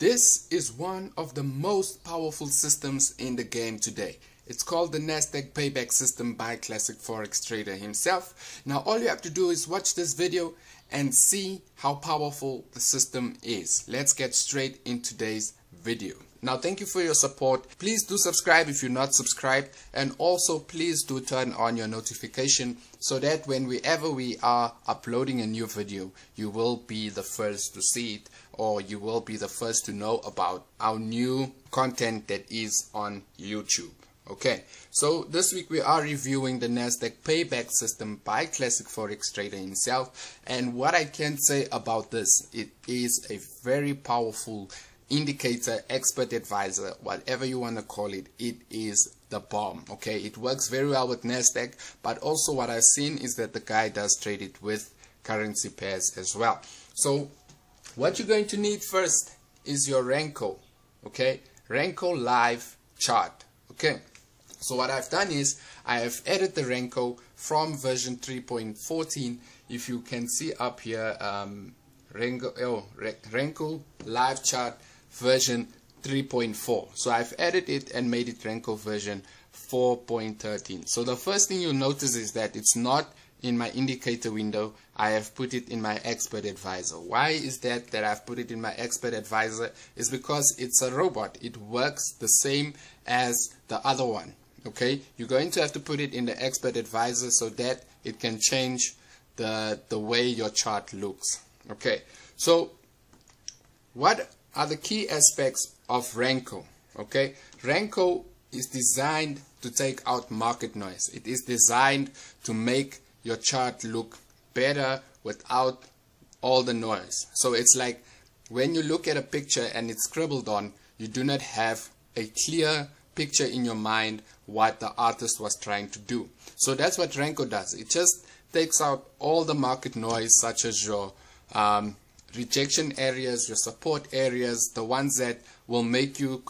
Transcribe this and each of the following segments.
This is one of the most powerful systems in the game today. It's called the Nasdaq Payback System by Classic Forex Trader himself. Now all you have to do is watch this video and see how powerful the system is. Let's get straight in today's video. Now thank you for your support. Please do subscribe if you're not subscribed and also please do turn on your notification so that whenever we are uploading a new video you will be the first to see it or you will be the first to know about our new content that is on YouTube. Okay, so this week we are reviewing the Nasdaq payback system by Classic Forex Trader himself and what I can say about this, it is a very powerful indicator, expert advisor, whatever you want to call it, it is the bomb. Okay, it works very well with Nasdaq, but also what I've seen is that the guy does trade it with currency pairs as well. So what you're going to need first is your Renko. Okay, Renko live chart. Okay, so what I've done is I have added the Renko from version 3.14. If you can see up here, um, Renko, oh, Renko live chart version 3.4 so I've added it and made it Renko version 4.13 so the first thing you'll notice is that it's not in my indicator window. I have put it in my expert advisor. Why is that that I've put it in my expert advisor? Is because it's a robot. It works the same as the other one okay? You're going to have to put it in the expert advisor so that it can change the the way your chart looks okay? So what are the key aspects of Renko. Okay, Renko is designed to take out market noise. It is designed to make your chart look better without all the noise. So it's like when you look at a picture and it's scribbled on, you do not have a clear picture in your mind what the artist was trying to do. So that's what Renko does. It just takes out all the market noise such as your um, rejection areas, your support areas, the ones that will make you,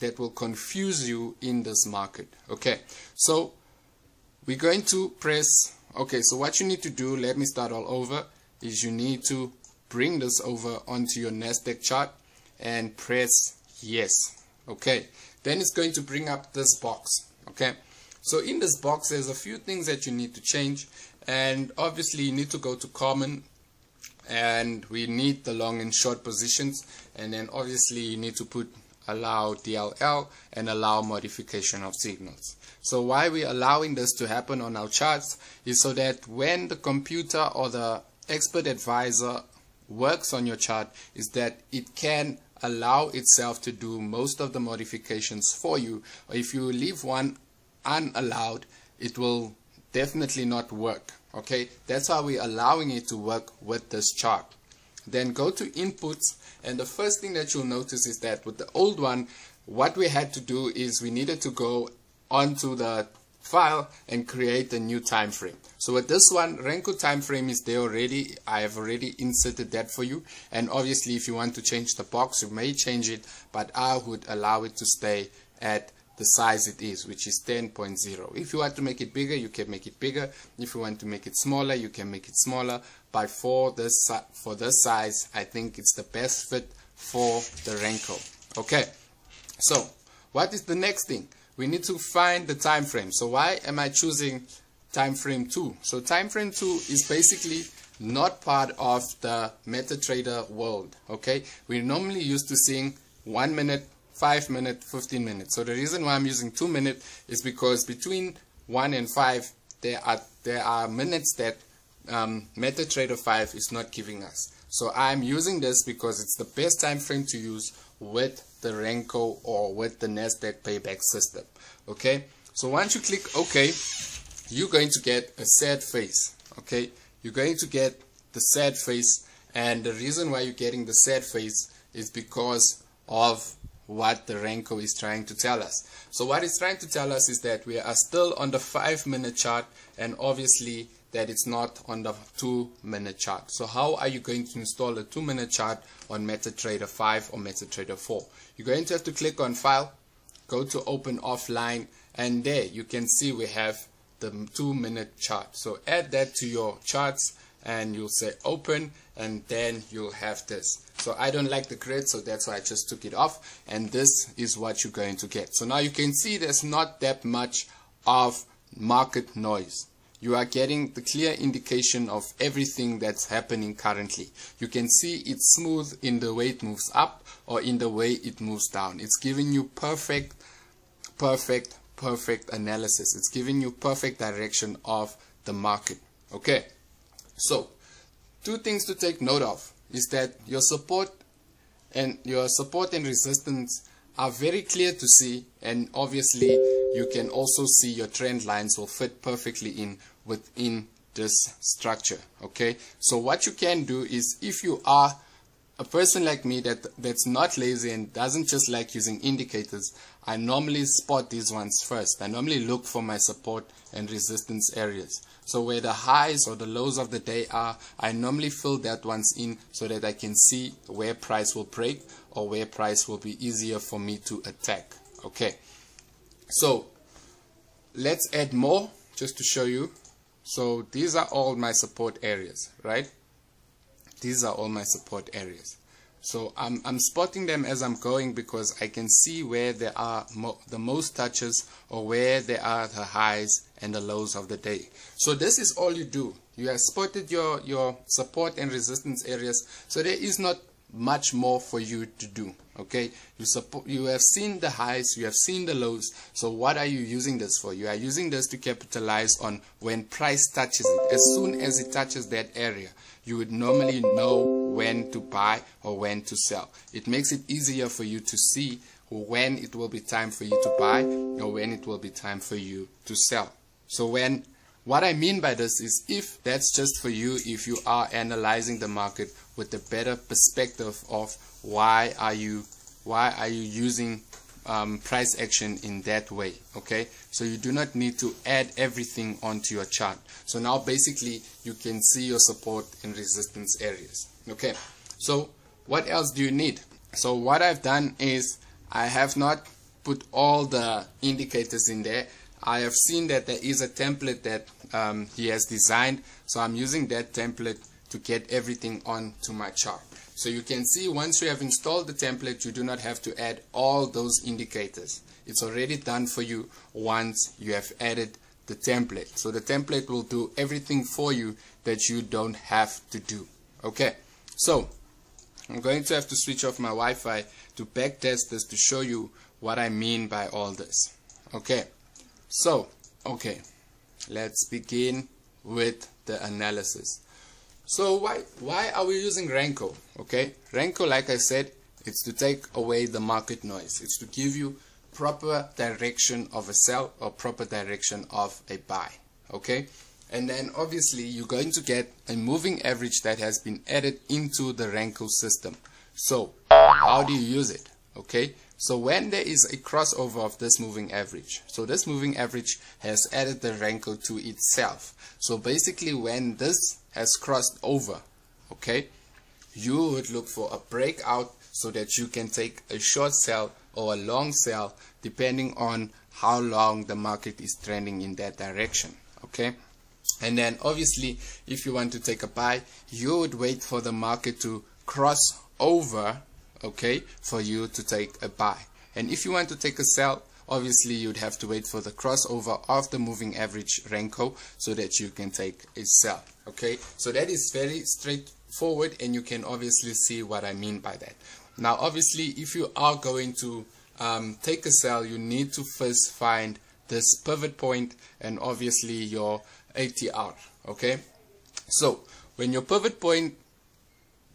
that will confuse you in this market. Okay, so we're going to press, okay, so what you need to do, let me start all over, is you need to bring this over onto your NASDAQ chart and press yes. Okay, then it's going to bring up this box. Okay, so in this box, there's a few things that you need to change and obviously you need to go to common and we need the long and short positions and then obviously you need to put allow DLL and allow modification of signals. So why we're allowing this to happen on our charts is so that when the computer or the expert advisor works on your chart is that it can allow itself to do most of the modifications for you if you leave one unallowed it will definitely not work okay that's how we're allowing it to work with this chart. Then go to inputs and the first thing that you'll notice is that with the old one what we had to do is we needed to go onto the file and create a new time frame. So with this one Renko time frame is there already. I have already inserted that for you. And obviously if you want to change the box you may change it but I would allow it to stay at the size it is which is 10.0 if you want to make it bigger you can make it bigger. If you want to make it smaller you can make it smaller. But for this for this size I think it's the best fit for the Renko okay. So what is the next thing? We need to find the time frame. So why am I choosing time frame 2 so time frame 2 is basically not part of the MetaTrader world. Okay. We're normally used to seeing one minute 5 minute, 15 minutes. So the reason why I'm using 2 minute is because between 1 and 5 there are there are minutes that um, MetaTrader 5 is not giving us. So I'm using this because it's the best time frame to use with the Renko or with the Nasdaq payback system. Okay, so once you click OK, you're going to get a sad face. Okay, you're going to get the sad face, and the reason why you're getting the sad face is because of what the Renko is trying to tell us. So what it's trying to tell us is that we are still on the 5 minute chart and obviously that it's not on the 2 minute chart. So how are you going to install a 2 minute chart on MetaTrader 5 or MetaTrader 4? You're going to have to click on file, go to open offline and there you can see we have the 2 minute chart. So add that to your charts and you'll say open and then you'll have this so I don't like the grid so that's why I just took it off and this is what you're going to get so now you can see there's not that much of market noise you are getting the clear indication of everything that's happening currently. You can see it's smooth in the way it moves up or in the way it moves down. It's giving you perfect, perfect, perfect analysis. It's giving you perfect direction of the market. Okay, so two things to take note of is that your support and your support and resistance are very clear to see and obviously you can also see your trend lines will fit perfectly in within this structure okay? So what you can do is if you are a person like me that that's not lazy and doesn't just like using indicators I normally spot these ones first. I normally look for my support and resistance areas. So where the highs or the lows of the day are I normally fill that ones in so that I can see where price will break or where price will be easier for me to attack. Okay. So let's add more just to show you. So these are all my support areas, right? These are all my support areas. So I'm, I'm spotting them as I'm going because I can see where there are mo the most touches or where there are the highs and the lows of the day. So this is all you do. You have spotted your, your support and resistance areas. So there is not much more for you to do okay? You support you have seen the highs you have seen the lows. So what are you using this for? You are using this to capitalize on when price touches it. As soon as it touches that area you would normally know when to buy or when to sell. It makes it easier for you to see when it will be time for you to buy or when it will be time for you to sell. So when what I mean by this is if that's just for you, if you are analyzing the market with a better perspective of why are you why are you using um, price action in that way okay? So you do not need to add everything onto your chart. So now basically you can see your support and resistance areas okay? So what else do you need? So what I've done is I have not put all the indicators in there. I have seen that there is a template that um, he has designed. So I'm using that template to get everything onto my chart. So you can see once you have installed the template you do not have to add all those indicators. It's already done for you once you have added the template. So the template will do everything for you that you don't have to do. Okay. So I'm going to have to switch off my Wi-Fi to backtest this to show you what I mean by all this. Okay. So, okay, let's begin with the analysis. So why why are we using Renko? Okay, Renko, like I said, it's to take away the market noise. It's to give you proper direction of a sell or proper direction of a buy. Okay, and then obviously you're going to get a moving average that has been added into the Renko system. So how do you use it? Okay, so when there is a crossover of this moving average, so this moving average has added the Renko to itself. So basically when this has crossed over, okay, you would look for a breakout so that you can take a short sell or a long sell depending on how long the market is trending in that direction, okay. And then obviously if you want to take a buy, you would wait for the market to cross over okay for you to take a buy and if you want to take a sell obviously you'd have to wait for the crossover of the moving average Renko so that you can take a sell okay? So that is very straightforward and you can obviously see what I mean by that. Now obviously if you are going to um, take a sell you need to first find this pivot point and obviously your ATR okay? So when your pivot point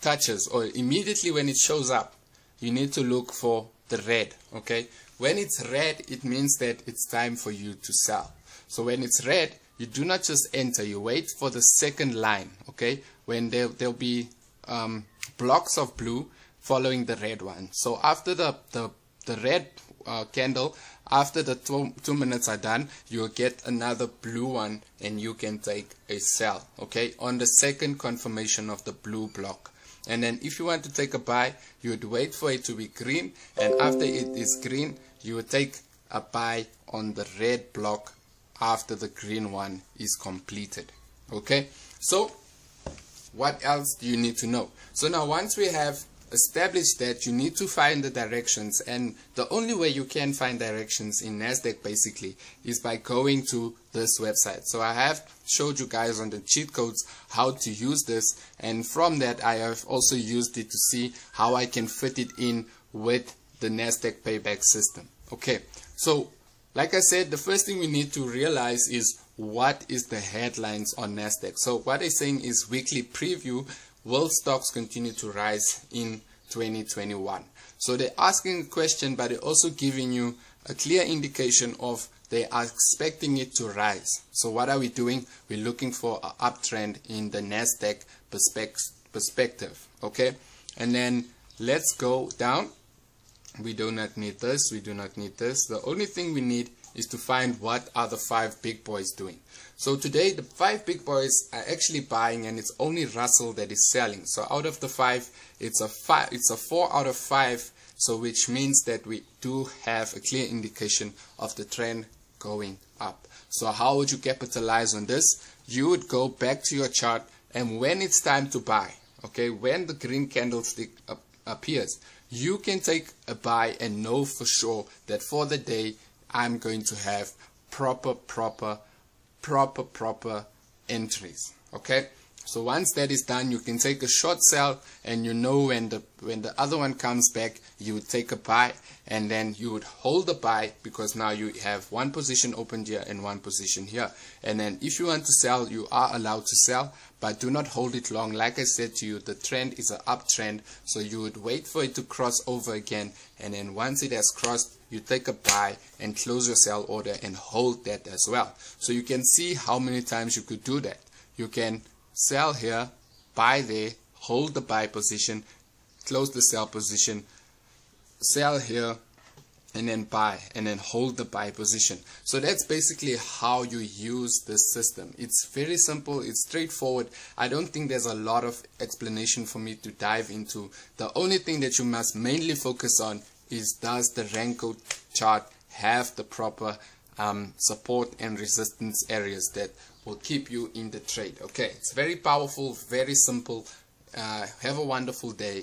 touches or immediately when it shows up you need to look for the red okay? When it's red it means that it's time for you to sell. So when it's red you do not just enter you wait for the second line okay? When there, there'll be um, blocks of blue following the red one. So after the the, the red uh, candle after the two, two minutes are done you'll get another blue one and you can take a sell okay? On the second confirmation of the blue block and then if you want to take a buy you would wait for it to be green. And after it is green you would take a buy on the red block after the green one is completed. Okay? So what else do you need to know? So now once we have established that you need to find the directions and the only way you can find directions in NASDAQ basically is by going to this website. So I have showed you guys on the cheat codes how to use this and from that I have also used it to see how I can fit it in with the NASDAQ payback system. Okay, so like I said, the first thing we need to realize is what is the headlines on NASDAQ. So what they're saying is weekly preview, will stocks continue to rise in 2021? So they're asking a question, but they're also giving you a clear indication of they are expecting it to rise. So what are we doing? We're looking for an uptrend in the NASDAQ perspective. Okay, and then let's go down. We do not need this. We do not need this. The only thing we need is to find what are the five big boys doing. So today the five big boys are actually buying and it's only Russell that is selling. So out of the five, it's a five, it's a four out of five. So which means that we do have a clear indication of the trend going up. So how would you capitalize on this? You would go back to your chart and when it's time to buy, okay, when the green candlestick appears, you can take a buy and know for sure that for the day I'm going to have proper, proper, proper, proper entries. Okay. So once that is done, you can take a short sell and you know when the when the other one comes back, you would take a buy and then you would hold the buy because now you have one position opened here and one position here. And then if you want to sell, you are allowed to sell, but do not hold it long. Like I said to you, the trend is an uptrend, so you would wait for it to cross over again and then once it has crossed, you take a buy and close your sell order and hold that as well. So you can see how many times you could do that. You can sell here, buy there, hold the buy position, close the sell position, sell here, and then buy and then hold the buy position. So that's basically how you use this system. It's very simple. It's straightforward. I don't think there's a lot of explanation for me to dive into. The only thing that you must mainly focus on is does the Renko chart have the proper um, support and resistance areas that will keep you in the trade. Okay, it's very powerful, very simple. Uh, have a wonderful day